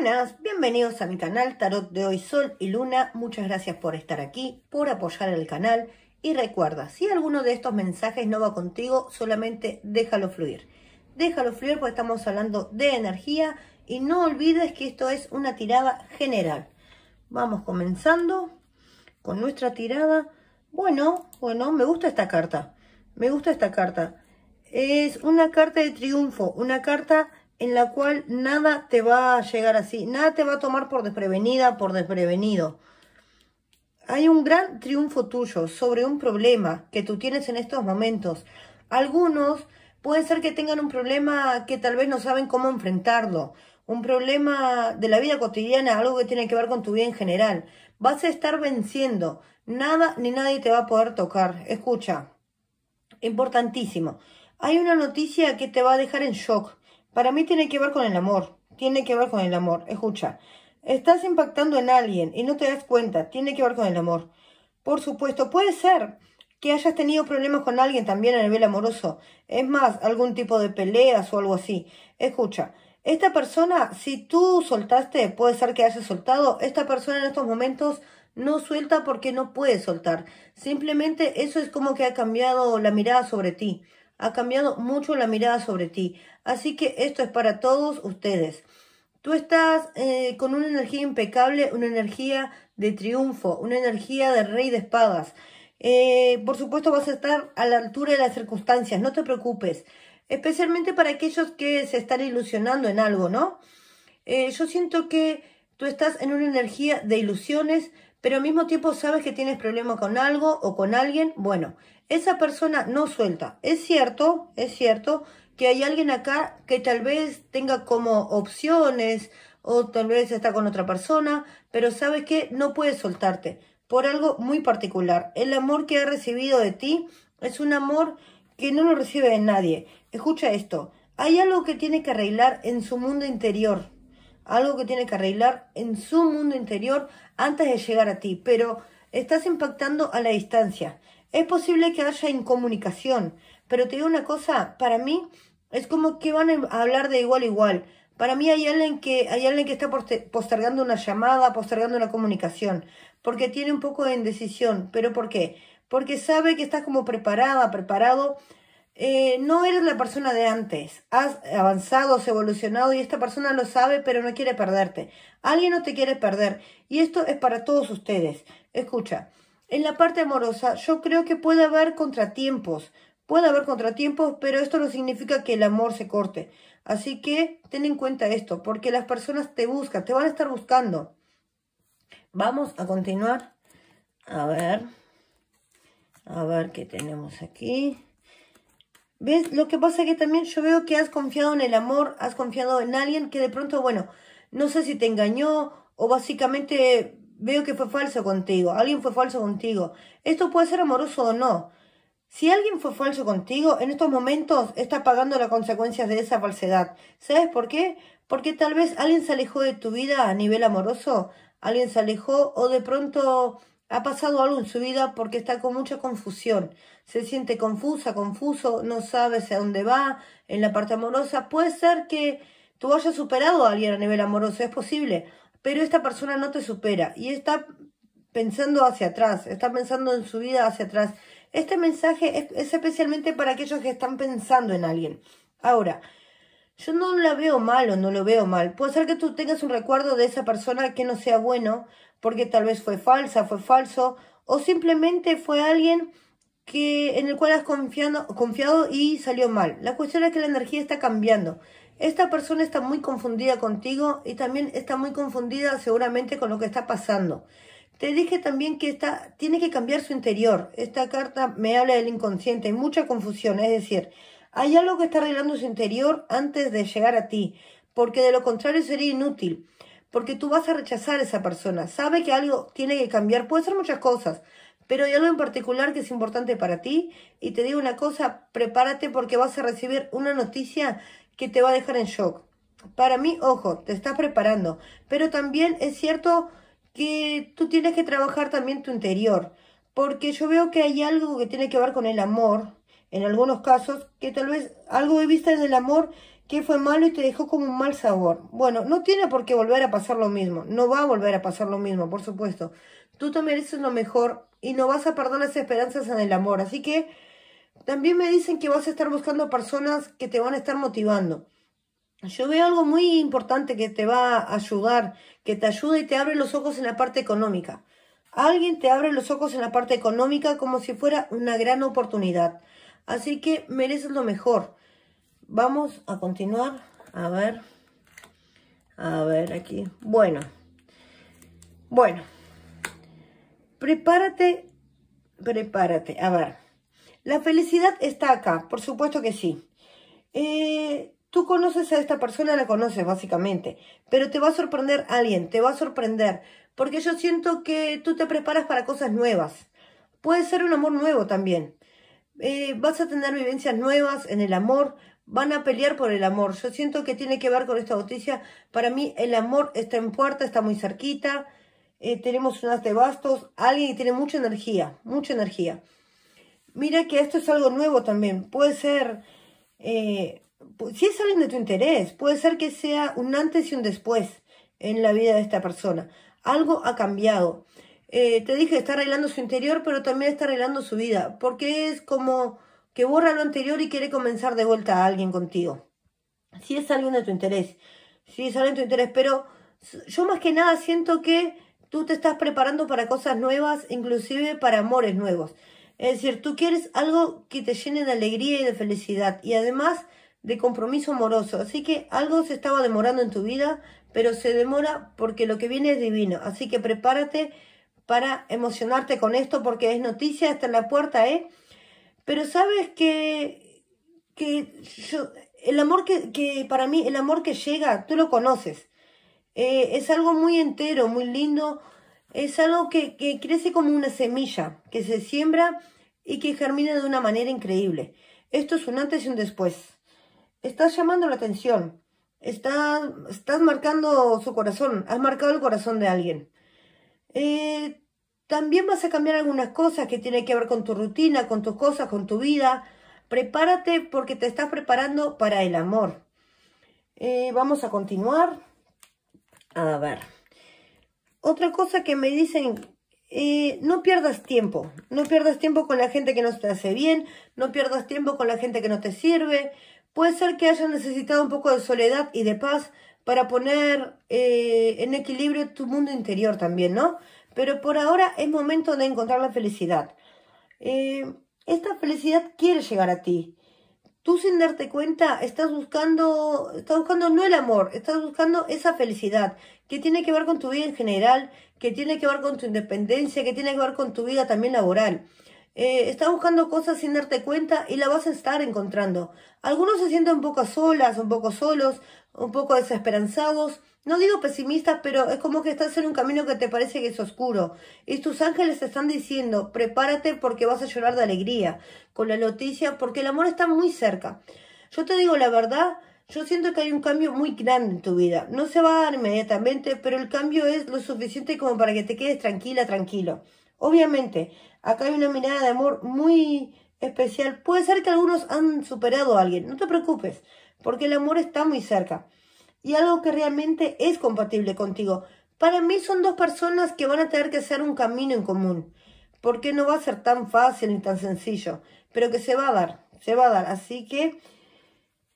Buenas, bienvenidos a mi canal Tarot de hoy Sol y Luna. Muchas gracias por estar aquí, por apoyar el canal. Y recuerda, si alguno de estos mensajes no va contigo, solamente déjalo fluir. Déjalo fluir porque estamos hablando de energía y no olvides que esto es una tirada general. Vamos comenzando con nuestra tirada. Bueno, bueno, me gusta esta carta. Me gusta esta carta. Es una carta de triunfo, una carta en la cual nada te va a llegar así, nada te va a tomar por desprevenida, por desprevenido. Hay un gran triunfo tuyo sobre un problema que tú tienes en estos momentos. Algunos puede ser que tengan un problema que tal vez no saben cómo enfrentarlo, un problema de la vida cotidiana, algo que tiene que ver con tu vida en general. Vas a estar venciendo, nada ni nadie te va a poder tocar. Escucha, importantísimo. Hay una noticia que te va a dejar en shock para mí tiene que ver con el amor. Tiene que ver con el amor. Escucha, estás impactando en alguien y no te das cuenta. Tiene que ver con el amor. Por supuesto, puede ser que hayas tenido problemas con alguien también a nivel amoroso. Es más, algún tipo de peleas o algo así. Escucha, esta persona, si tú soltaste, puede ser que hayas soltado. Esta persona en estos momentos no suelta porque no puede soltar. Simplemente eso es como que ha cambiado la mirada sobre ti ha cambiado mucho la mirada sobre ti. Así que esto es para todos ustedes. Tú estás eh, con una energía impecable, una energía de triunfo, una energía de rey de espadas. Eh, por supuesto vas a estar a la altura de las circunstancias, no te preocupes. Especialmente para aquellos que se están ilusionando en algo, ¿no? Eh, yo siento que tú estás en una energía de ilusiones, pero al mismo tiempo sabes que tienes problemas con algo o con alguien. Bueno, esa persona no suelta. Es cierto, es cierto que hay alguien acá que tal vez tenga como opciones o tal vez está con otra persona, pero sabes que no puede soltarte por algo muy particular. El amor que ha recibido de ti es un amor que no lo recibe de nadie. Escucha esto, hay algo que tiene que arreglar en su mundo interior, algo que tiene que arreglar en su mundo interior antes de llegar a ti, pero estás impactando a la distancia. Es posible que haya incomunicación, pero te digo una cosa, para mí es como que van a hablar de igual a igual. Para mí hay alguien que, hay alguien que está postergando una llamada, postergando una comunicación, porque tiene un poco de indecisión. ¿Pero por qué? Porque sabe que estás como preparada, preparado. Eh, no eres la persona de antes. Has avanzado, has evolucionado y esta persona lo sabe, pero no quiere perderte. Alguien no te quiere perder. Y esto es para todos ustedes. Escucha, en la parte amorosa, yo creo que puede haber contratiempos. Puede haber contratiempos, pero esto no significa que el amor se corte. Así que ten en cuenta esto, porque las personas te buscan, te van a estar buscando. Vamos a continuar. A ver. A ver qué tenemos aquí. ¿Ves? Lo que pasa es que también yo veo que has confiado en el amor, has confiado en alguien que de pronto, bueno, no sé si te engañó o básicamente veo que fue falso contigo, alguien fue falso contigo. Esto puede ser amoroso o no. Si alguien fue falso contigo, en estos momentos está pagando las consecuencias de esa falsedad. ¿Sabes por qué? Porque tal vez alguien se alejó de tu vida a nivel amoroso, alguien se alejó o de pronto ha pasado algo en su vida porque está con mucha confusión. Se siente confusa, confuso, no sabe hacia dónde va en la parte amorosa. Puede ser que tú hayas superado a alguien a nivel amoroso, es posible pero esta persona no te supera y está pensando hacia atrás, está pensando en su vida hacia atrás. Este mensaje es, especialmente para aquellos que están pensando en alguien. Ahora, yo no la veo mal o no lo veo mal. Puede ser que tú tengas un recuerdo de esa persona que no sea bueno, porque tal vez fue falsa, fue falso, o simplemente fue alguien que, en el cual has confiado, y salió mal. La cuestión es que la energía está cambiando. Esta persona está muy confundida contigo y también está muy confundida seguramente con lo que está pasando. Te dije también que está, tiene que cambiar su interior. Esta carta me habla del inconsciente, hay mucha confusión, es decir, hay algo que está arreglando su interior antes de llegar a ti, porque de lo contrario sería inútil, porque tú vas a rechazar a esa persona. Sabe que algo tiene que cambiar, puede ser muchas cosas, pero hay algo en particular que es importante para ti y te digo una cosa, prepárate porque vas a recibir una noticia que te va a dejar en shock. Para mí, ojo, te estás preparando, pero también es cierto que tú tienes que trabajar también tu interior, porque yo veo que hay algo que tiene que ver con el amor, en algunos casos, que tal vez algo de vista del amor que fue malo y te dejó como un mal sabor. Bueno, no tiene por qué volver a pasar lo mismo, no va a volver a pasar lo mismo, por supuesto. Tú te mereces lo mejor y no vas a perder las esperanzas en el amor. Así que también me dicen que vas a estar buscando personas que te van a estar motivando. Yo veo algo muy importante que te va a ayudar, que te ayuda y te abre los ojos en la parte económica. Alguien te abre los ojos en la parte económica como si fuera una gran oportunidad. Así que mereces lo mejor. Vamos a continuar. A ver. A ver aquí. Bueno. Bueno. Prepárate. Prepárate. A ver. La felicidad está acá. Por supuesto que sí. Eh, tú conoces a esta persona, la conoces básicamente. Pero te va a sorprender alguien. Te va a sorprender. Porque yo siento que tú te preparas para cosas nuevas. Puede ser un amor nuevo también. Eh, vas a tener vivencias nuevas en el amor, van a pelear por el amor. Yo siento que tiene que ver con esta noticia. Para mí el amor está en puerta, está muy cerquita. Eh, tenemos unas de bastos, alguien tiene mucha energía, mucha energía. Mira que esto es algo nuevo también. Puede ser, eh, si es alguien de tu interés, puede ser que sea un antes y un después en la vida de esta persona. Algo ha cambiado. Eh, te dije, está arreglando su interior, pero también está arreglando su vida, porque es como que borra lo anterior y quiere comenzar de vuelta a alguien contigo. Si es alguien de tu interés, si es alguien de tu interés, pero yo más que nada siento que tú te estás preparando para cosas nuevas, inclusive para amores nuevos. Es decir, tú quieres algo que te llene de alegría y de felicidad y además de compromiso amoroso. Así que algo se estaba demorando en tu vida, pero se demora porque lo que viene es divino. Así que prepárate para emocionarte con esto porque es noticia, en la puerta, ¿eh? Pero sabes que, que yo, el amor que, que, para mí, el amor que llega, tú lo conoces. Eh, es algo muy entero, muy lindo. Es algo que, que crece como una semilla, que se siembra y que germina de una manera increíble. Esto es un antes y un después. Estás llamando la atención. Estás, estás marcando su corazón. Has marcado el corazón de alguien. Eh, también vas a cambiar algunas cosas que tienen que ver con tu rutina, con tus cosas, con tu vida. Prepárate porque te estás preparando para el amor. Eh, vamos a continuar. A ver. Otra cosa que me dicen, eh, no pierdas tiempo. No pierdas tiempo con la gente que no te hace bien. No pierdas tiempo con la gente que no te sirve. Puede ser que hayas necesitado un poco de soledad y de paz para poner eh, en equilibrio tu mundo interior también, ¿no? Pero por ahora es momento de encontrar la felicidad. Eh, esta felicidad quiere llegar a ti. Tú sin darte cuenta estás buscando, estás buscando no el amor, estás buscando esa felicidad que tiene que ver con tu vida en general, que tiene que ver con tu independencia, que tiene que ver con tu vida también laboral. Eh, estás buscando cosas sin darte cuenta y la vas a estar encontrando. Algunos se sienten un poco solas, un poco solos, un poco desesperanzados. No digo pesimistas, pero es como que estás en un camino que te parece que es oscuro. Y tus ángeles te están diciendo, prepárate porque vas a llorar de alegría con la noticia, porque el amor está muy cerca. Yo te digo la verdad, yo siento que hay un cambio muy grande en tu vida. No se va a dar inmediatamente, pero el cambio es lo suficiente como para que te quedes tranquila, tranquilo. Obviamente, acá hay una mirada de amor muy especial. Puede ser que algunos han superado a alguien. No te preocupes porque el amor está muy cerca y algo que realmente es compatible contigo. Para mí son dos personas que van a tener que hacer un camino en común, porque no va a ser tan fácil ni tan sencillo, pero que se va a dar, se va a dar. Así que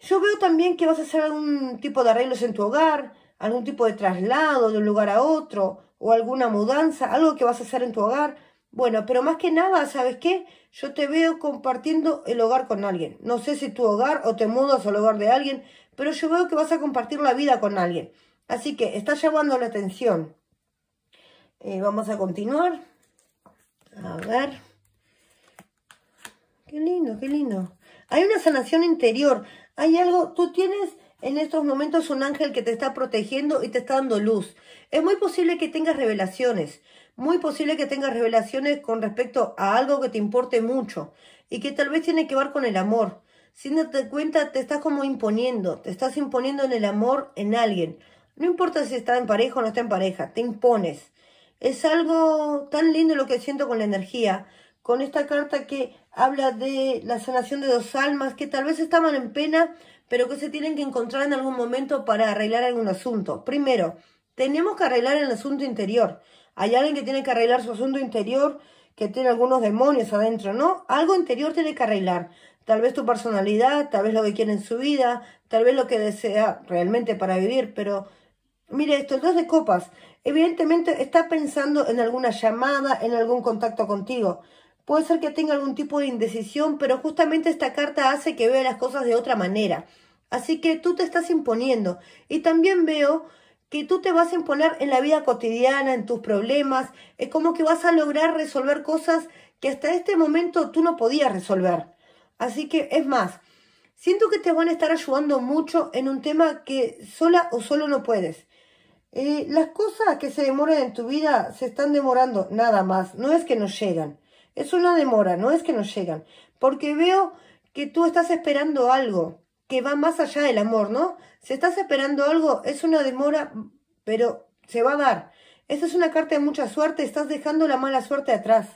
yo veo también que vas a hacer algún tipo de arreglos en tu hogar, algún tipo de traslado de un lugar a otro, o alguna mudanza, algo que vas a hacer en tu hogar. Bueno, pero más que nada, ¿sabes qué? Yo te veo compartiendo el hogar con alguien. No sé si tu hogar o te mudas al hogar de alguien, pero yo veo que vas a compartir la vida con alguien. Así que está llamando la atención. Eh, vamos a continuar. A ver. Qué lindo, qué lindo. Hay una sanación interior. Hay algo, tú tienes en estos momentos un ángel que te está protegiendo y te está dando luz. Es muy posible que tengas revelaciones, muy posible que tengas revelaciones con respecto a algo que te importe mucho y que tal vez tiene que ver con el amor. Sin darte cuenta, te estás como imponiendo, te estás imponiendo en el amor en alguien. No importa si está en pareja o no está en pareja, te impones. Es algo tan lindo lo que siento con la energía, con esta carta que habla de la sanación de dos almas que tal vez estaban en pena, pero que se tienen que encontrar en algún momento para arreglar algún asunto. Primero, tenemos que arreglar el asunto interior. Hay alguien que tiene que arreglar su asunto interior, que tiene algunos demonios adentro, ¿no? Algo interior tiene que arreglar. Tal vez tu personalidad, tal vez lo que quiere en su vida, tal vez lo que desea realmente para vivir, pero mire esto, el dos de copas, evidentemente está pensando en alguna llamada, en algún contacto contigo. Puede ser que tenga algún tipo de indecisión, pero justamente esta carta hace que vea las cosas de otra manera. Así que tú te estás imponiendo. Y también veo que tú te vas a imponer en la vida cotidiana, en tus problemas. Es como que vas a lograr resolver cosas que hasta este momento tú no podías resolver. Así que es más, siento que te van a estar ayudando mucho en un tema que sola o solo no puedes. Eh, las cosas que se demoran en tu vida se están demorando nada más, no es que no llegan. Es una demora, no es que no llegan. Porque veo que tú estás esperando algo que va más allá del amor, ¿no? Si estás esperando algo, es una demora, pero se va a dar. Esta es una carta de mucha suerte, estás dejando la mala suerte atrás.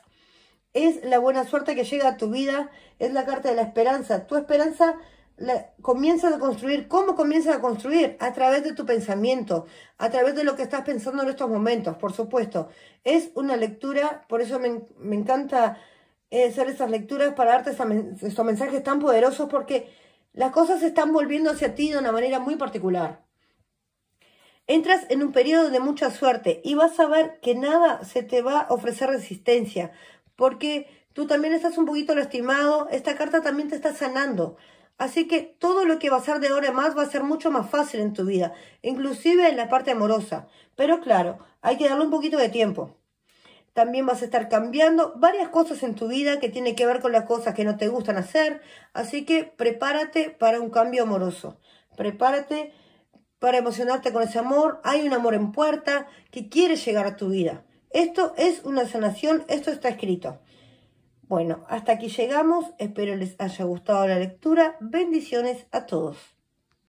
Es la buena suerte que llega a tu vida, es la carta de la esperanza. Tu esperanza la, comienzas a construir. ¿Cómo comienzas a construir? A través de tu pensamiento, a través de lo que estás pensando en estos momentos, por supuesto. Es una lectura, por eso me, encanta eh, hacer esas lecturas para darte estos mensajes tan poderosos, porque las cosas se están volviendo hacia ti de una manera muy particular. Entras en un periodo de mucha suerte y vas a ver que nada se te va a ofrecer resistencia, porque tú también estás un poquito lastimado, esta carta también te está sanando. Así que todo lo que va a ser de ahora en más va a ser mucho más fácil en tu vida, inclusive en la parte amorosa. Pero claro, hay que darle un poquito de tiempo. También vas a estar cambiando varias cosas en tu vida que tienen que ver con las cosas que no te gustan hacer. Así que prepárate para un cambio amoroso. Prepárate para emocionarte con ese amor. Hay un amor en puerta que quiere llegar a tu vida. Esto es una sanación, esto está escrito. Bueno, hasta aquí llegamos. Espero les haya gustado la lectura. Bendiciones a todos.